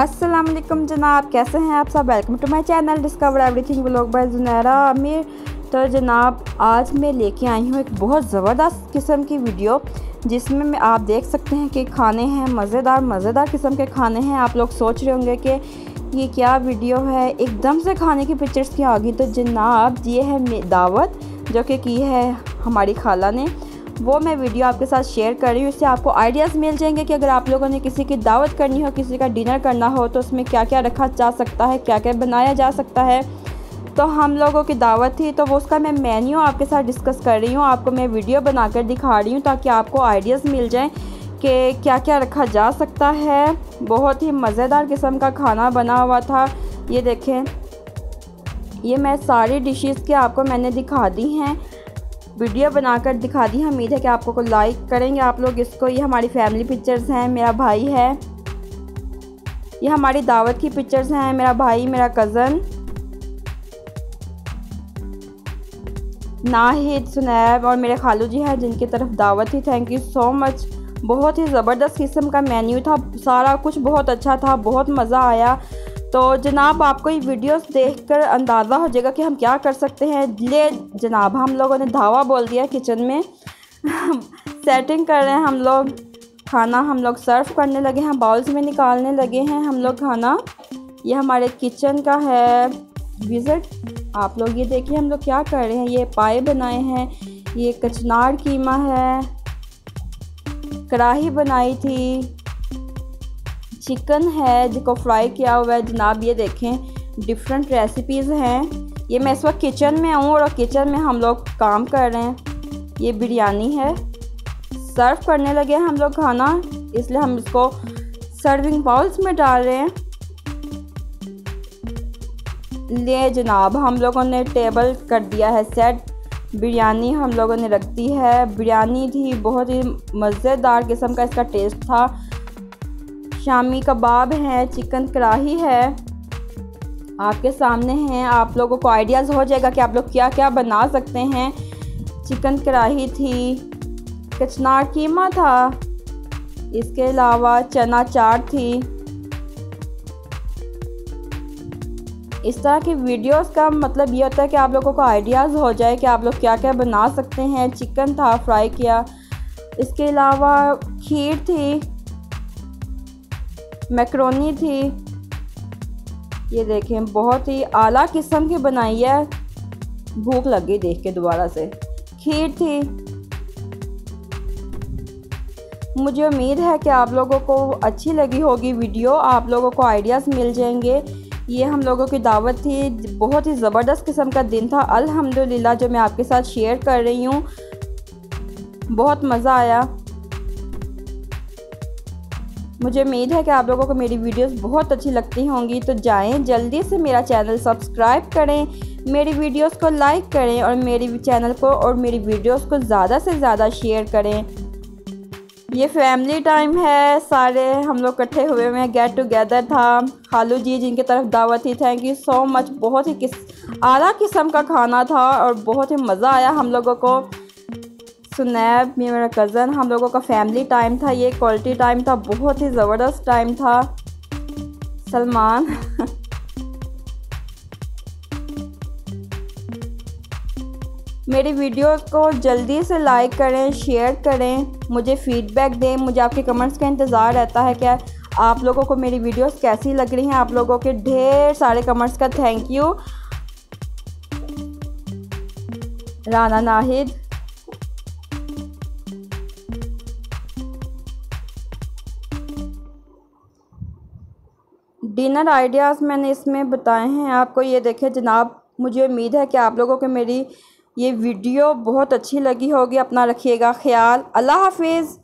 अस्सलाम वालेकुम जनाब, कैसे हैं आप सब? Welcome to my channel discover everything blog by Junaira Amir तो जनाब, आज मैं लेके आई हूँ एक बहुत ज़बरदस्त किस्म की वीडियो, जिसमें मैं आप देख सकते हैं कि खाने हैं मज़ेदार मज़ेदार किस्म के खाने हैं। आप लोग सोच रहे होंगे कि ये क्या वीडियो है? एकदम से खाने की पिक्चर्स की आ गई। तो जनाब, ये है दावत, जो कि की है हमारी खाला ने। वो मैं वीडियो आपके साथ शेयर कर रही हूँ, इससे आपको आइडियाज़ मिल जाएँगे कि अगर आप लोगों ने किसी की दावत करनी हो, किसी का डिनर करना हो तो उसमें क्या क्या रखा जा सकता है क्या क्या बनाया जा सकता है। तो हम लोगों की दावत थी तो वो उसका मैं मेन्यू आपके साथ डिस्कस कर रही हूँ, आपको मैं वीडियो बनाकर दिखा रही हूँ ताकि आपको आइडियाज़ मिल जाएँ कि क्या क्या रखा जा सकता है। बहुत ही मज़ेदार किस्म का खाना बना हुआ था, ये देखें। ये मैं सारी डिशेस के आपको मैंने दिखा दी हैं। वीडियो बनाकर दिखा दी। उम्मीद है कि आपको को लाइक करेंगे आप लोग। इसको ये हमारी फैमिली पिक्चर्स हैं, मेरा भाई है। ये हमारी दावत की पिक्चर्स हैं, मेरा भाई, मेरा कज़न नाहिद, सुनैब और मेरे खालू जी हैं, जिनकी तरफ़ दावत थी। थैंक यू सो मच बहुत ही ज़बरदस्त किस्म का मेन्यू था। सारा कुछ बहुत अच्छा था, बहुत मज़ा आया। तो जनाब, आपको ये वीडियोस देखकर अंदाज़ा हो जाएगा कि हम क्या कर सकते हैं। ले, जनाब, हम लोगों ने धावा बोल दिया किचन में। सेटिंग कर रहे हैं हम लोग। खाना हम लोग सर्व करने लगे हैं बाउल्स में निकालने लगे हैं हम लोग खाना। ये हमारे किचन का है। विज़िट आप लोग ये देखिए हम लोग क्या कर रहे हैं। ये पाए बनाए हैं। ये कचनार कीमा है। कढ़ाही बनाई थी। चिकन है, जिसको फ्राई किया हुआ है। जनाब, ये देखें डिफरेंट रेसिपीज़ हैं। ये मैं इस वक्त किचन में हूँ और किचन में हम लोग काम कर रहे हैं। ये बिरयानी है। सर्व करने लगे हम लोग खाना। इसलिए हम इसको सर्विंग बाउल्स में डाल रहे हैं। ले जनाब, हम लोगों ने टेबल कर दिया है सेट बिरयानी हम लोगों ने रख दी है। बिरयानी थी बहुत ही मज़ेदार किस्म का इसका टेस्ट था। शामी कबाब है, चिकन कढ़ाही है। आपके सामने हैं, आप लोगों को आइडियाज़ हो जाएगा कि आप लोग क्या क्या बना सकते हैं। चिकन कढ़ाही थी कचनार कीमा था, इसके अलावा चना चाट थी। इस तरह की वीडियोस का मतलब ये होता है कि आप लोगों को आइडियाज़ हो जाए कि आप लोग क्या क्या बना सकते हैं। चिकन था, फ्राई किया। इसके अलावा खीर थी मैक्रोनी थी। ये देखें, बहुत ही आला किस्म की बनाई है। भूख लग गई देख के दोबारा से। खीर थी। मुझे उम्मीद है कि आप लोगों को अच्छी लगी होगी वीडियो। आप लोगों को आइडियाज़ मिल जाएँगे। ये हम लोगों की दावत थी। बहुत ही ज़बरदस्त किस्म का दिन था। अल्हम्दुलिल्लाह जो मैं आपके साथ शेयर कर रही हूँ, बहुत मज़ा आया। मुझे उम्मीद है कि आप लोगों को मेरी वीडियोस बहुत अच्छी लगती होंगी। तो जाएँ, जल्दी से मेरा चैनल सब्सक्राइब करें, मेरी वीडियोस को लाइक करें और मेरी चैनल को और मेरी वीडियोस को ज़्यादा से ज़्यादा शेयर करें। ये फैमिली टाइम है, सारे हम लोग इकट्ठे हुए हुए हैं गेट टुगेदर था। खालू जी जिनकी तरफ़ दावत थी थैंक यू सो मच बहुत ही किस आला किस्म का खाना था और बहुत ही मज़ा आया हम लोगों को। सुनैब, मेरा कज़न हम लोगों का फैमिली टाइम था, ये क्वालिटी टाइम था, बहुत ही ज़बरदस्त टाइम था। सलमान। मेरी वीडियो को जल्दी से लाइक करें शेयर करें, मुझे फ़ीडबैक दें, मुझे आपके कमेंट्स का इंतज़ार रहता है क्या आप लोगों को मेरी वीडियोस कैसी लग रही हैं। आप लोगों के ढेर सारे कमेंट्स का thank you Rana Nahid dinner ideas मैंने इसमें बताए हैं। आपको ये देखें, जनाब, मुझे उम्मीद है कि आप लोगों को मेरी ये वीडियो बहुत अच्छी लगी होगी। अपना रखिएगा ख्याल। अल्लाह हाफिज़।